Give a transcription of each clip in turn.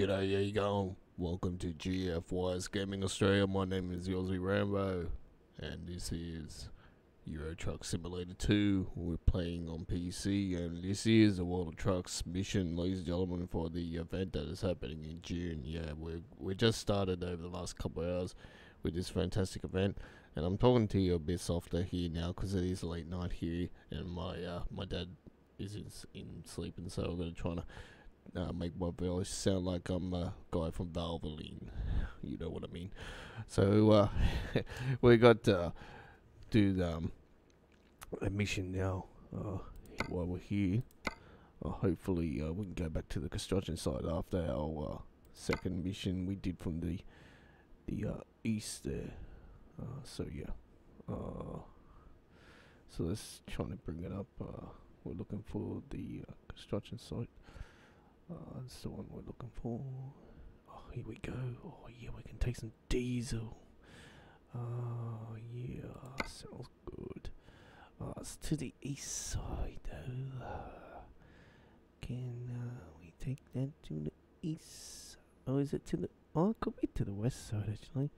G'day, how you going? Welcome to GFY's Gaming Australia. My name is Yossi Rambo, and this is Euro Truck Simulator 2. We're playing on PC, and this is the World of Trucks mission, ladies and gentlemen, for the event that is happening in June. Yeah, we we just started over the last couple of hours with this fantastic event, and I'm talking to you a bit softer here now because it is late night here, and my uh, my dad is in, in sleeping, so I'm gonna try to uh, make my voice sound like I'm a guy from Valvoline. You know what I mean. So uh, we got to do um, a mission now uh, while we're here. Uh, hopefully uh, we can go back to the construction site after our uh, second mission we did from the the east there. So yeah. So let's try to bring it up. We're looking for the construction site. Uh, that's the one we're looking for. Oh, here we go. Oh, yeah, we can take some diesel. Oh, yeah, sounds good. Oh, it's to the east side, though. Can uh, we take that to the east? Oh, is it to the... Oh, it could be to the west side, actually.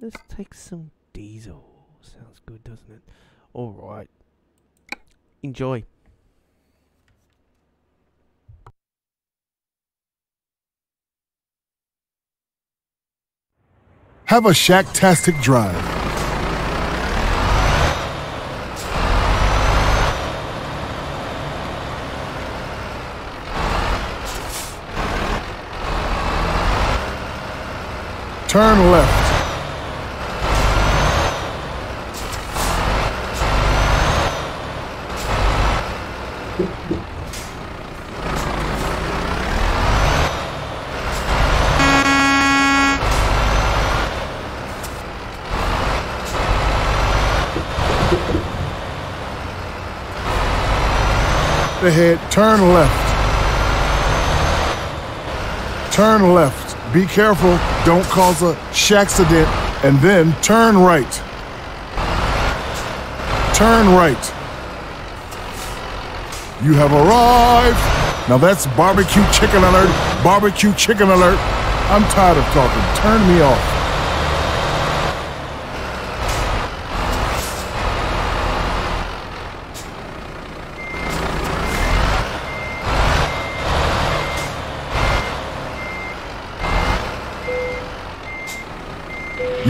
Let's take some diesel. Sounds good, doesn't it? Alright. Enjoy. Have a shacktastic drive. Turn left. Ahead, turn left. Turn left. Be careful, don't cause a accident, and then turn right. Turn right. You have arrived. Now that's barbecue chicken alert, barbecue chicken alert. I'm tired of talking. Turn me off.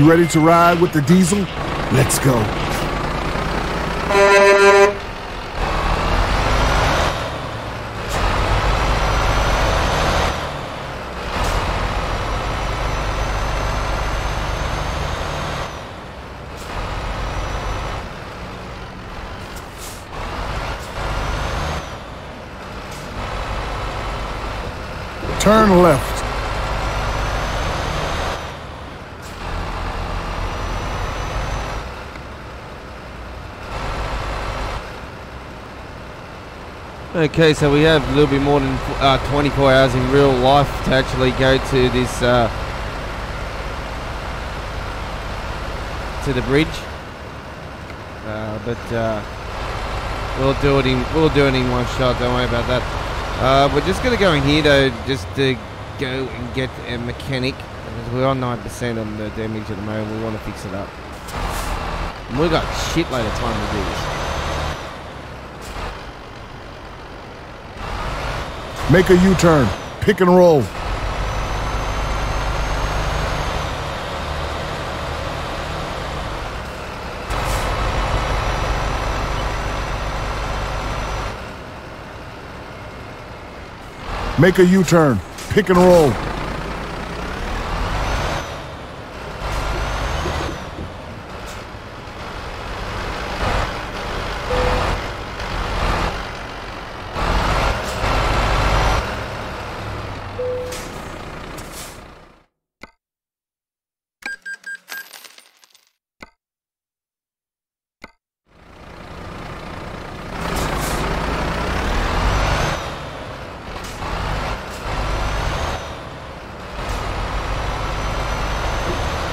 You ready to ride with the diesel? Let's go. Turn left. Okay, so we have a little bit more than uh, 24 hours in real life to actually go to this uh, to the bridge, uh, but uh, we'll do it in we'll do it in one shot. Don't worry about that. Uh, we're just gonna go in here though, just to go and get a mechanic because we're on 9% on the damage at the moment. We want to fix it up. And we've got shitload of time to do this. Make a U-turn. Pick and roll. Make a U-turn. Pick and roll.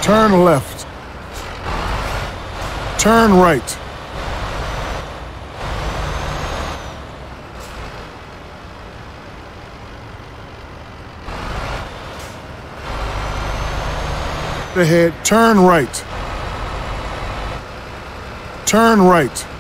Turn left. Turn right. Ahead, turn right. Turn right.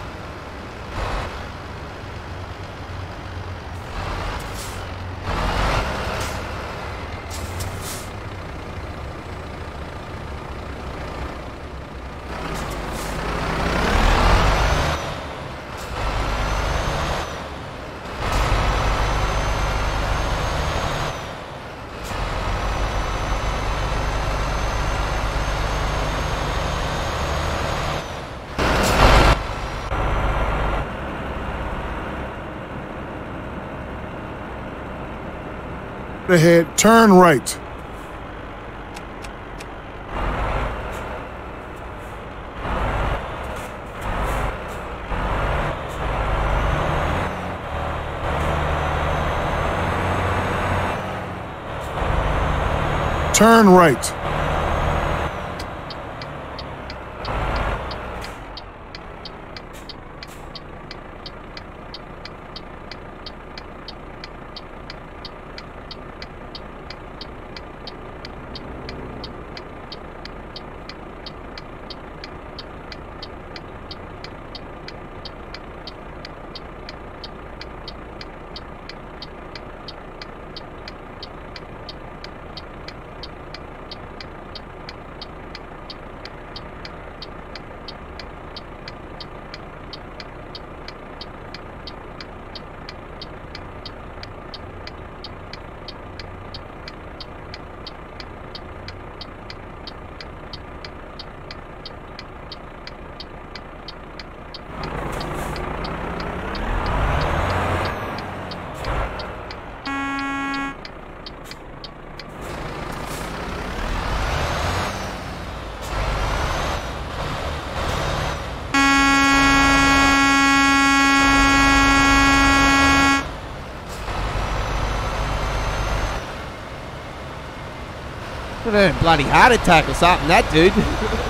Ahead, turn right. Turn right. Bloody heart attack or something, that dude.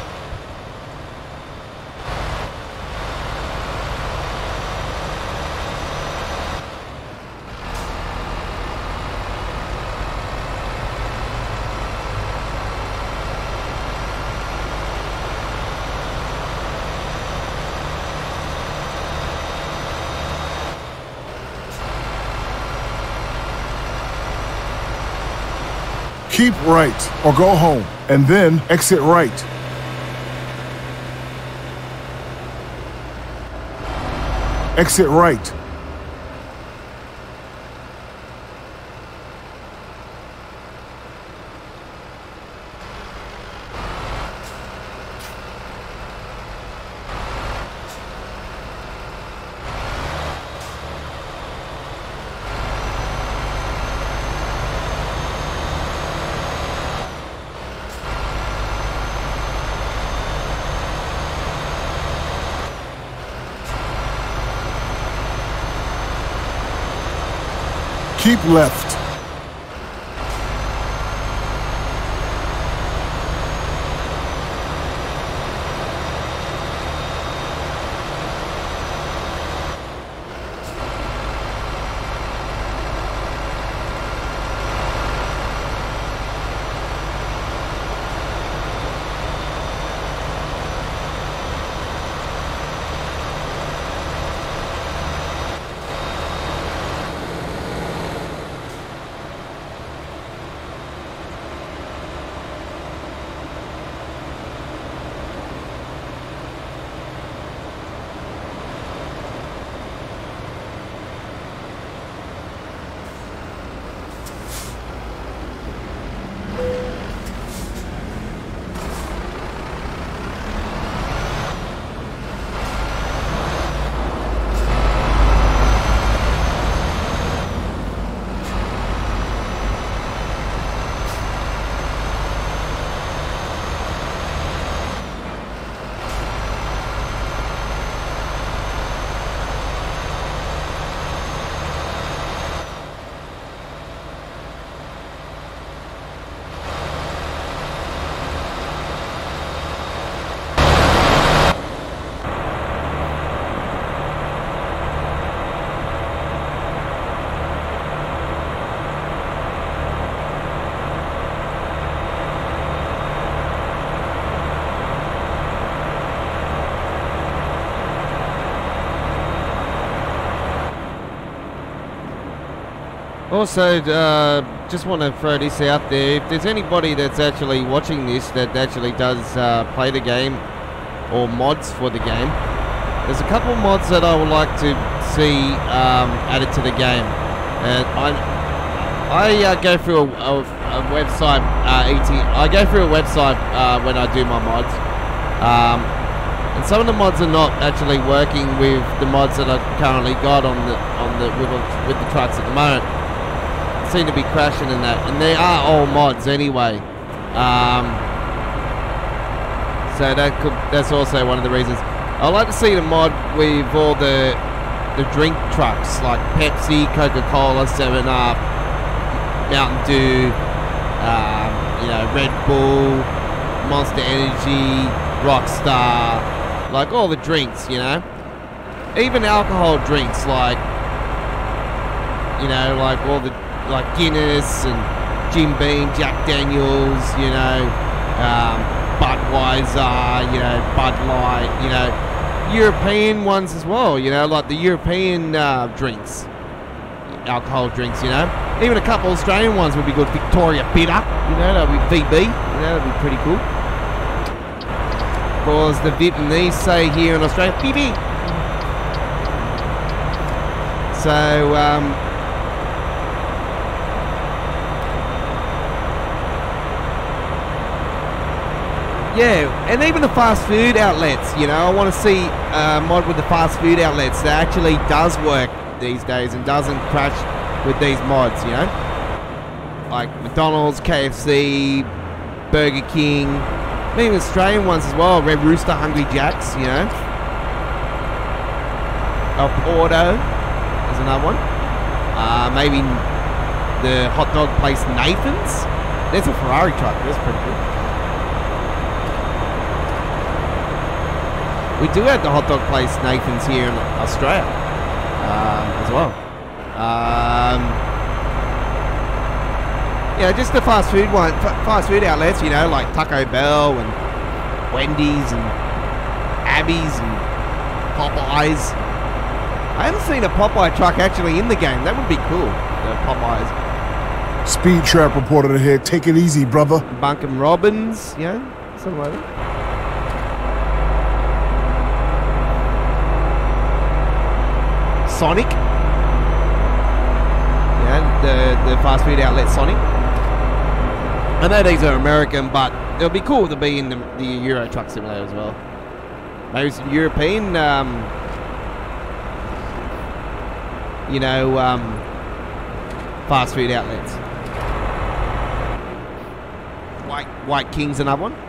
Keep right or go home, and then exit right. Exit right. Keep left. Also, uh, just want to throw this out there. If there's anybody that's actually watching this that actually does uh, play the game or mods for the game, there's a couple mods that I would like to see um, added to the game. And I, I uh, go through a, a, a website, uh, ET, I go through a website uh, when I do my mods. Um, and some of the mods are not actually working with the mods that I've currently got on the on the with, with the trucks at the moment seem to be crashing in that, and they are all mods anyway. Um, so that could, that's also one of the reasons. I'd like to see the mod with all the the drink trucks like Pepsi, Coca Cola, Seven Up, Mountain Dew, um, you know, Red Bull, Monster Energy, Rockstar, like all the drinks, you know. Even alcohol drinks like you know, like all the like Guinness and Jim Beam, Jack Daniels, you know, um, Budweiser, you know, Bud Light, you know, European ones as well, you know, like the European uh, drinks, alcohol drinks, you know. Even a couple Australian ones would be good. Victoria Bitter, you know, that would be VB, you know, that'd be pretty cool. Of course, the Vietnamese say here in Australia, BB. So, um, Yeah, and even the fast food outlets, you know, I want to see a mod with the fast food outlets that actually does work these days and doesn't crash with these mods, you know? Like McDonald's, KFC, Burger King, maybe Australian ones as well, Red Rooster, Hungry Jacks, you know? El Porto is another one. Uh, maybe the hot dog place Nathan's. There's a Ferrari truck, that's pretty cool. We do have the hot dog place Nathan's here in Australia um, as well. Um, yeah, just the fast food one, fast food outlets, you know, like Taco Bell and Wendy's and Arby's and Popeyes. I haven't seen a Popeye truck actually in the game. That would be cool. The Popeyes. Speed Trap reported ahead. Take it easy, brother. Baskin Robbins, yeah, something like that. Sonic. Yeah, the, the fast food outlet Sonic. I know these are American, but it'll be cool to be in the, the Euro Truck Simulator as well. Maybe some European, um, you know, um, fast food outlets. White White King's another one.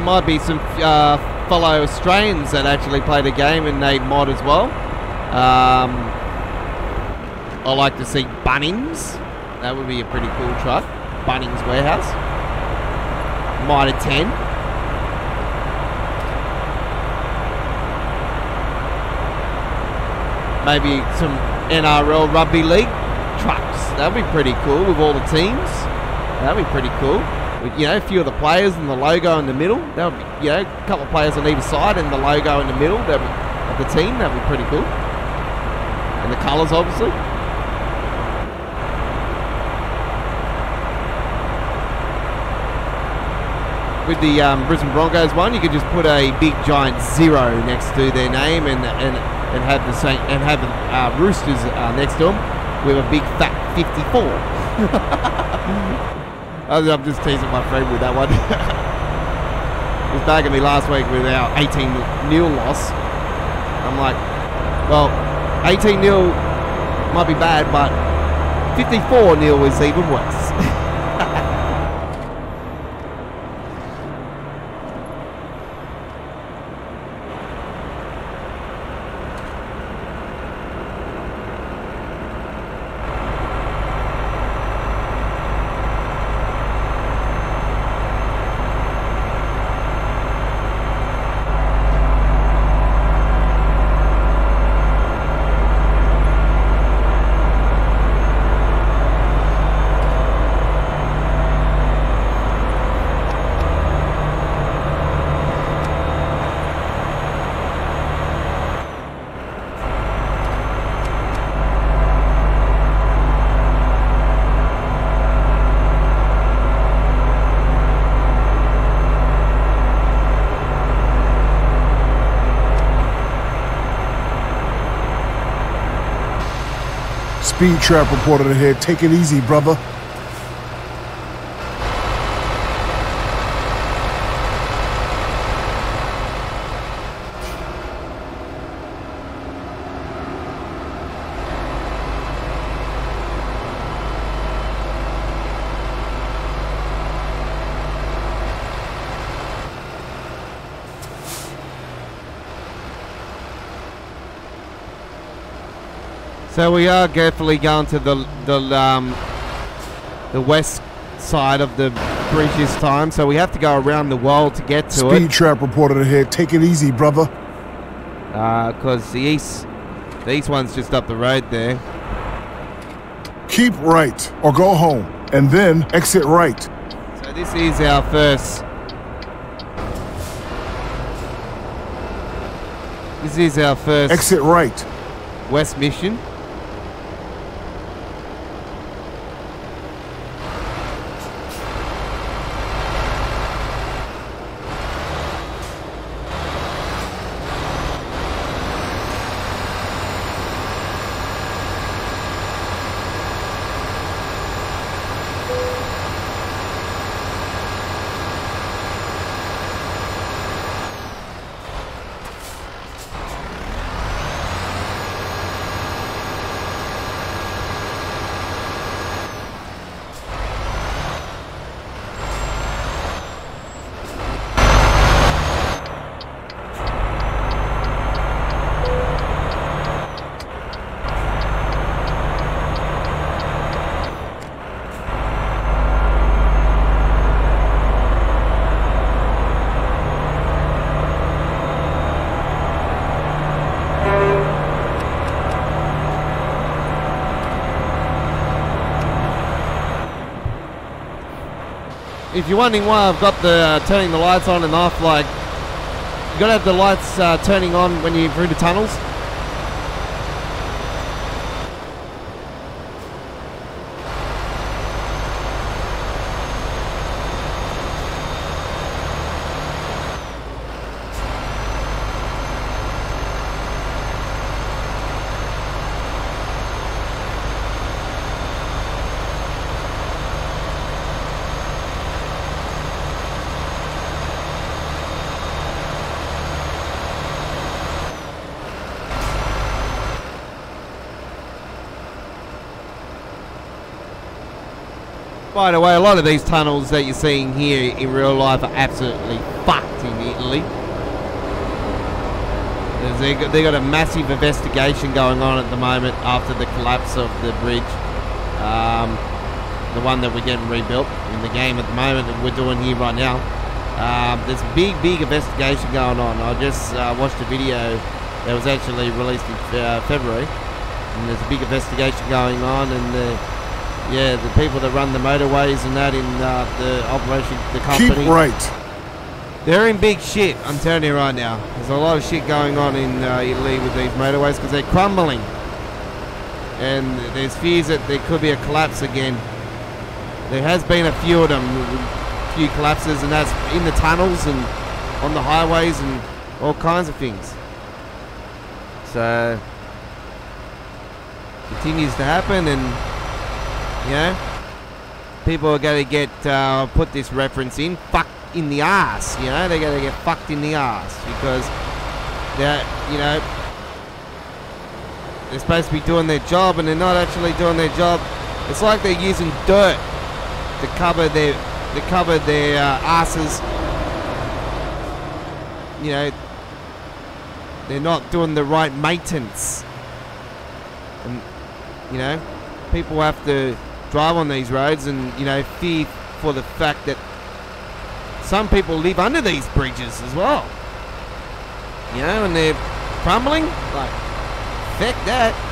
There might be some uh, fellow Australians that actually play the game and they mod as well. Um, I like to see Bunnings. That would be a pretty cool truck. Bunnings Warehouse. Mitre 10. Maybe some NRL Rugby League trucks. That'd be pretty cool with all the teams. That'd be pretty cool you know, a few of the players and the logo in the middle. That would be, you know, a couple of players on either side and the logo in the middle of the team. That would be pretty cool. And the colours, obviously. With the um, Brisbane Broncos one, you could just put a big giant zero next to their name and and, and have the same and have uh, Roosters uh, next to them with a big fat 54. I'm just teasing my friend with that one. he was bagging me last week with our 18 nil loss. I'm like, well, 18 nil might be bad, but 54 nil is even worse. Speed trap reported ahead. Take it easy, brother. So we are carefully going to the the um the west side of the bridge this time. So we have to go around the wall to get to Speed it. Speed trap reported ahead. Take it easy, brother. Because the east the east one's just up the road there. Keep right or go home, and then exit right. So this is our first. This is our first Exit right. west mission. If you're wondering why I've got the uh, turning the lights on and off, like you gotta have the lights uh, turning on when you're through the tunnels. By the way, a lot of these tunnels that you're seeing here in real life are absolutely fucked in Italy. There's- They got, they got a massive investigation going on at the moment after the collapse of the bridge. Um, the one that we're getting rebuilt in the game at the moment that we're doing here right now. Um, there's a big, big investigation going on. I just uh, watched a video that was actually released in uh, February, and there's a big investigation going on, and uh, yeah, the people that run the motorways and that in uh, the operation, the company, Keep right. they're in big shit. I'm telling you right now. There's a lot of shit going on in uh, Italy with these motorways because they're crumbling, and there's fears that there could be a collapse again. There has been a few of them, a few collapses, and that's in the tunnels and on the highways and all kinds of things. So continues to happen, and you know, people are going to get uh, put this reference in. Fuck in the ass, you know, they're going to get fucked in the ass because they're, you know, they're supposed to be doing their job and they're not actually doing their job. It's like they're using dirt to cover their to cover their uh, asses. You know, they're not doing the right maintenance, and you know, people have to drive on these roads and you know fear for the fact that some people live under these bridges as well. You know, and they're crumbling. Like, feck that.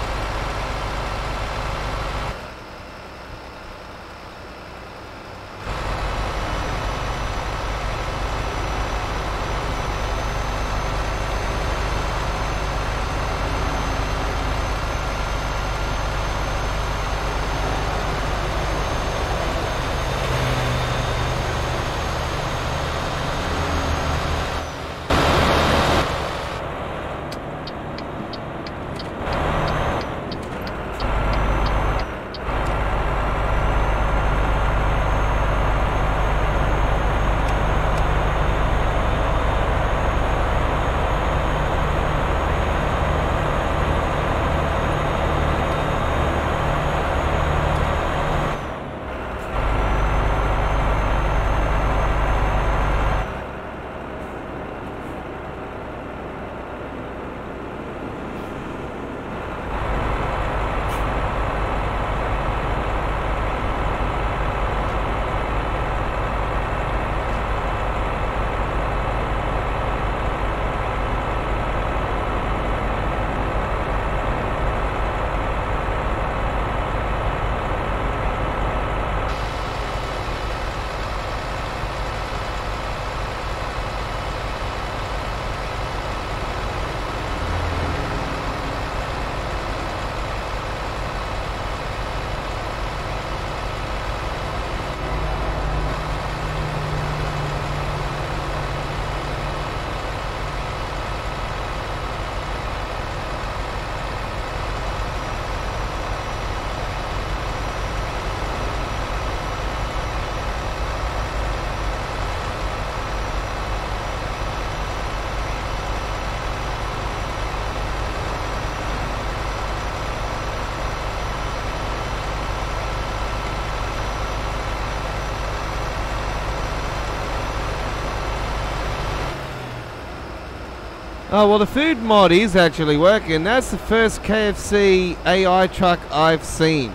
Oh, well, the food mod is actually working. That's the first KFC AI truck I've seen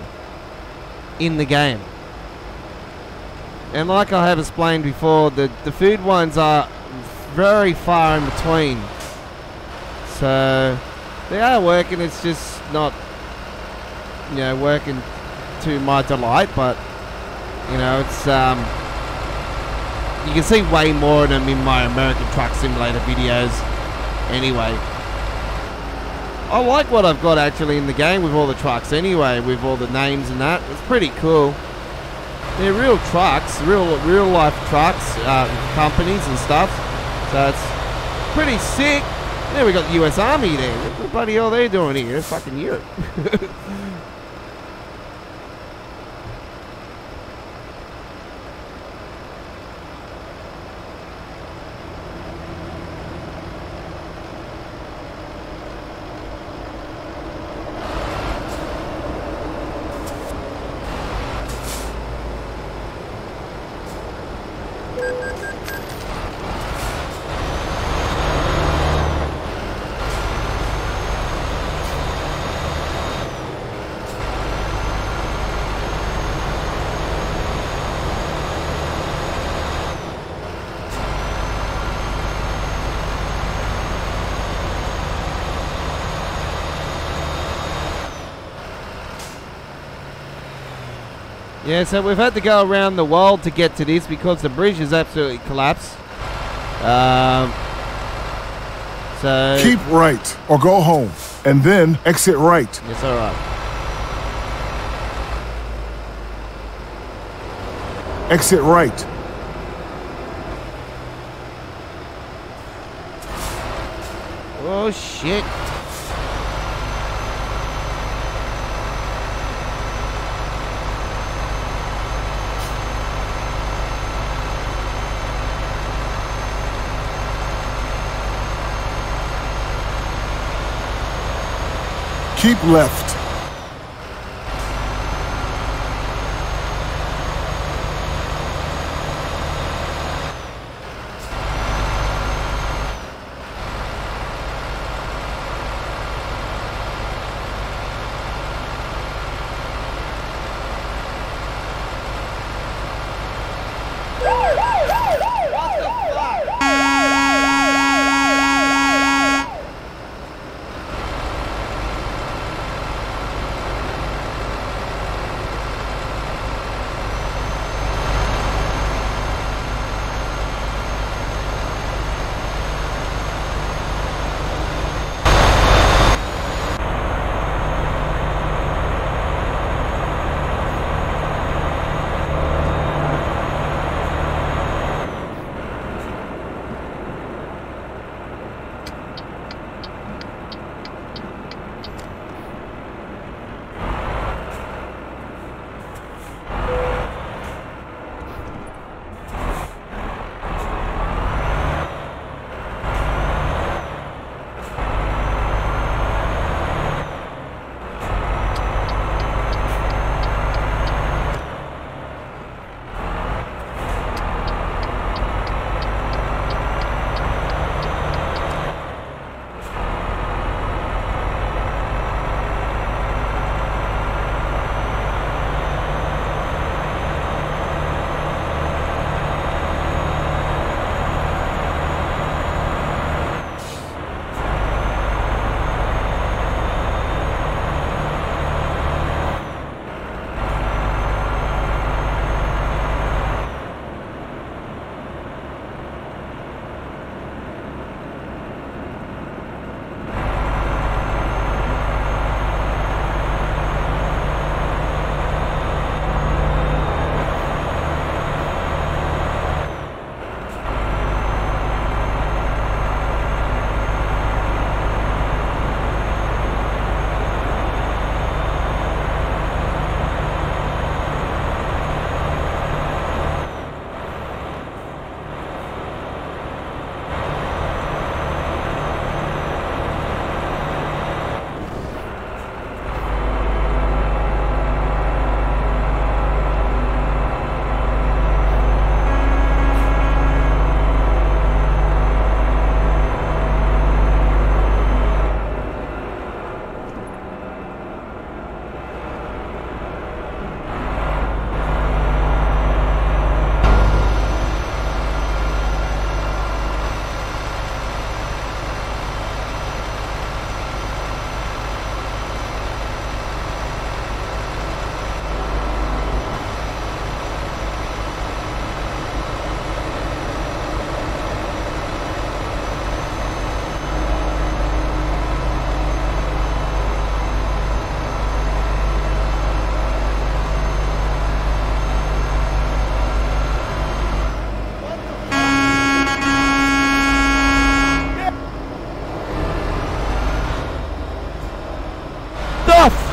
in the game. And like I have explained before, the, the food ones are very far in between. So, they are working, it's just not, you know, working to my delight, but, you know, it's, um, you can see way more of them in my American Truck Simulator videos anyway. I like what I've got actually in the game with all the trucks anyway, with all the names and that. It's pretty cool. They're real trucks, real real life trucks, uh, companies and stuff. So it's pretty sick. There we got the US Army there. What the bloody hell they doing here? It's fucking Europe. Yeah, so we've had to go around the world to get to this because the bridge has absolutely collapsed. Um, so Keep right or go home, and then exit right. it's all right. Exit right. Oh shit! Keep left.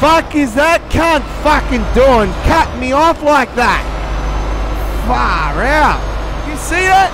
Fuck is that cunt fucking doing? Cut me off like that. Far out. You see that?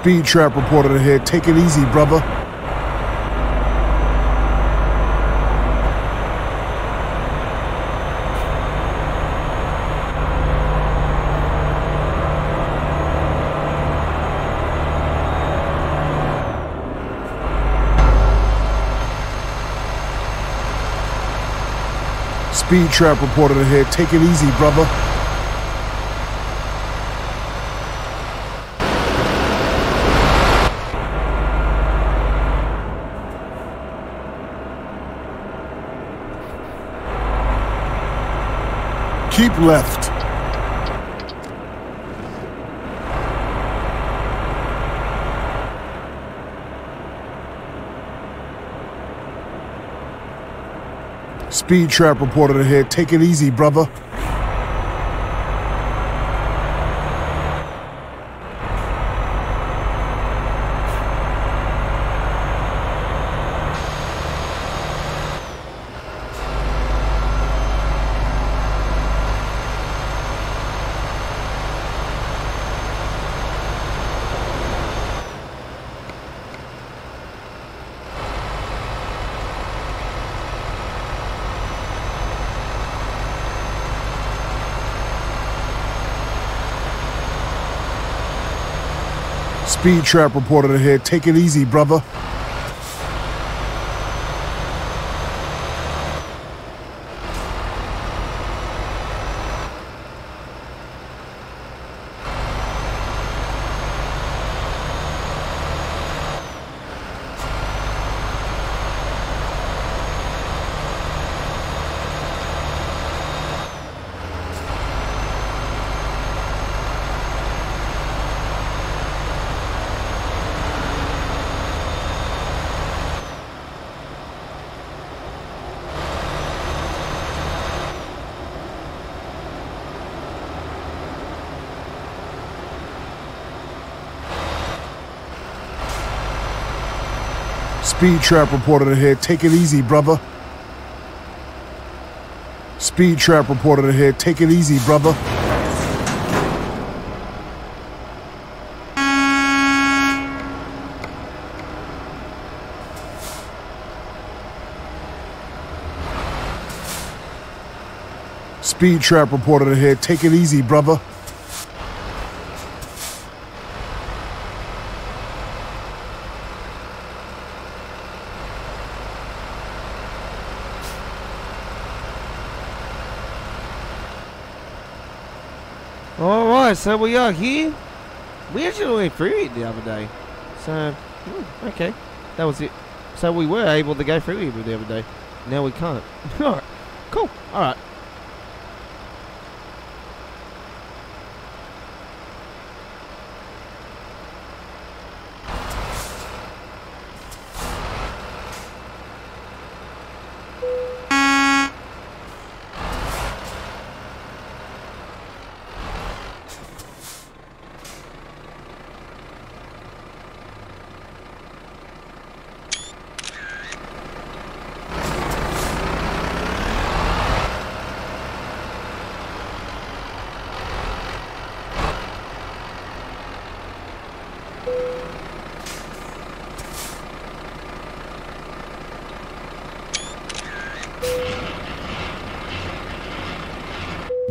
Speed trap reported ahead. Take it easy, brother. Speed trap reported ahead. Take it easy, brother. Keep left. Speed trap reported ahead. Take it easy, brother. Speed trap reported ahead. Take it easy, brother. Speed trap reported ahead. Take it easy, brother. Speed trap reported ahead. Take it easy, brother. Speed trap reported ahead. Take it easy, brother. All right, so we are here. We actually went through it the other day. So, hmm, okay, that was it. So we were able to go through it the other day. Now we can't. All right, cool. All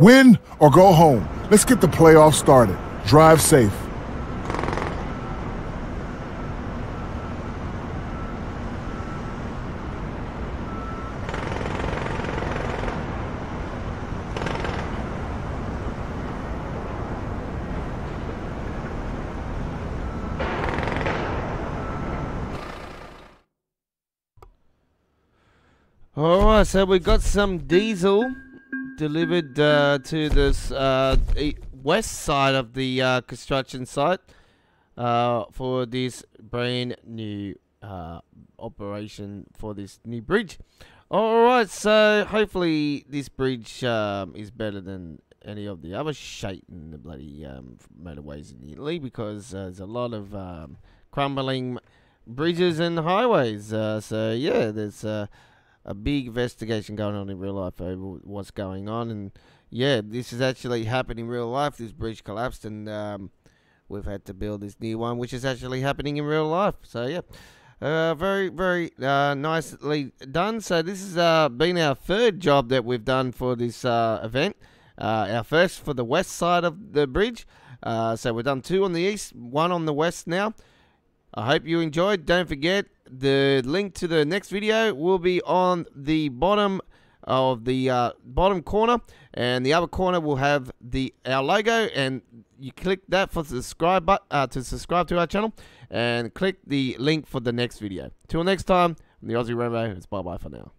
Win or go home. Let's get the playoffs started. Drive safe. All right, so we got some diesel delivered uh, to this uh, west side of the uh, construction site uh, for this brand new uh, operation for this new bridge. All right, so hopefully this bridge um, is better than any of the other shite in the bloody um, motorways in Italy because uh, there's a lot of um, crumbling bridges and highways. So yeah, there's a big investigation going on in real life over what's going on, and yeah, this is actually happening in real life. This bridge collapsed, and um, we've had to build this new one, which is actually happening in real life. So yeah. Uh, very, very uh, nicely done. So this has uh, been our third job that we've done for this uh, event. Uh, our first for the west side of the bridge. Uh, so we've done two on the east, one on the west now. I hope you enjoyed. Don't forget the link to the next video will be on the bottom of the uh, bottom corner, and the other corner will have the our logo, and you click that for subscribe but, uh, to subscribe to our channel, and click the link for the next video. Till next time, I'm the Aussie Rambo. It's bye bye for now.